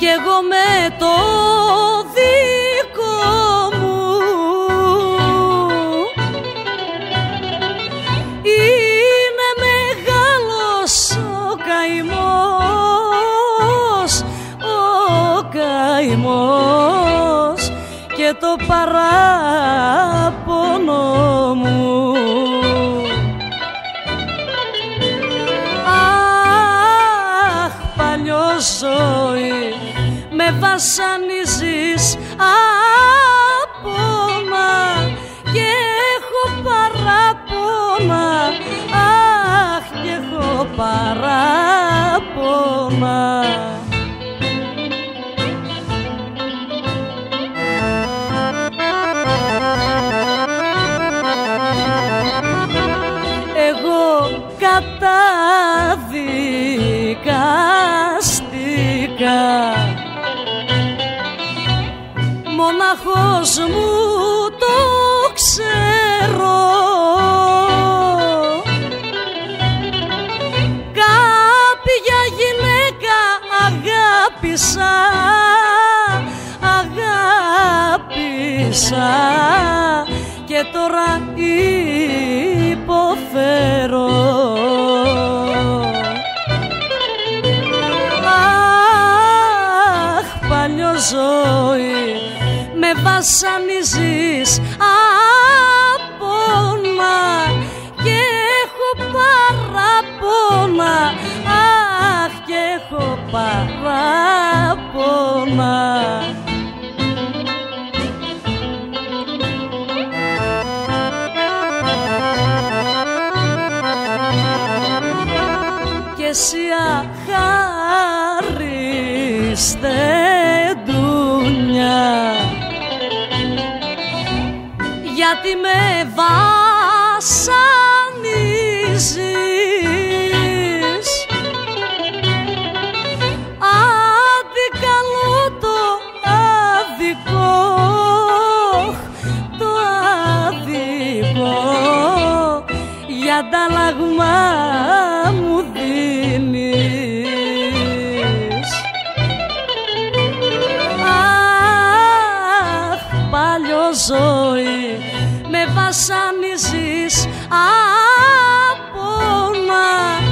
με το δικό μου. Είναι μεγάλος ο καημός ο καημός και το παράπονο μου. Αχ παλιός ζωή με βασανίζεις απόνα και έχω παράπονα. Αχ και έχω παράπονα μοναχός μου το ξέρω. Κάποια γυναίκα αγάπησα αγάπησα. Και τώρα υποφέρω. Αχ παλιό ζωή με βασανίζεις απόνα και έχω παράπονα αχ και έχω παράπονα και εσύ αχάριστες γιατί με βασανίζεις. Αντικαλώ το αδικό το αδικό για ανταλλαγμά μου δίνεις. Αχ, παλιό βασανίζεις από να